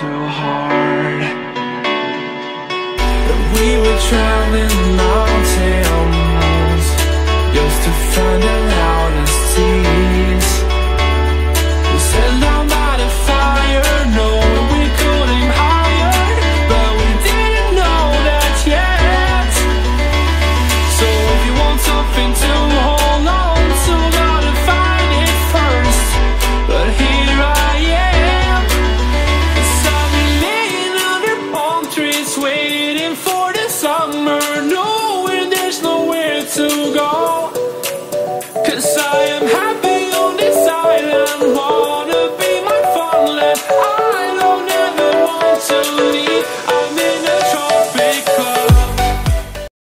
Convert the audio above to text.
Too hard. That we were traveling to